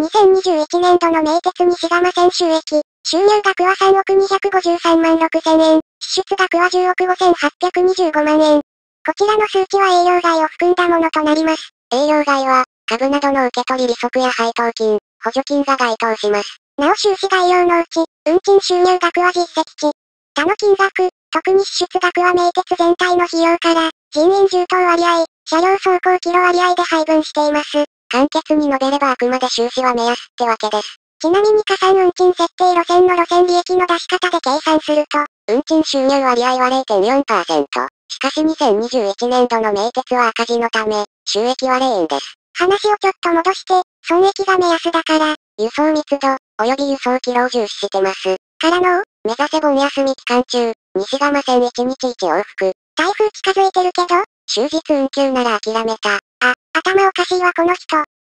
2021年度の名鉄西蒲線収益、収入額は3億253万6千円、支出額は10億5825万円。こちらの数値は営業外を含んだものとなります。営業外は、株などの受け取り利息や配当金、補助金が該当します。なお収支概要のうち、運賃収入額は実績値。他の金額、特に支出額は名鉄全体の費用から、人員充当割合、車両走行キロ割合で配分しています。簡潔に述べればあくまで収支は目安ってわけです。ちなみに加算運賃設定路線の路線利益の出し方で計算すると、運賃収入割合は0.4%。しかし2021年度の名鉄は赤字のため、収益は0円です。話をちょっと戻して、損益が目安だから、輸送密度、及び輸送キロを重視してます。からの目指せ盆休み期間中、西蒲線1日1往復。台風近づいてるけど終日運休なら諦めた。頭おかしいわこの人。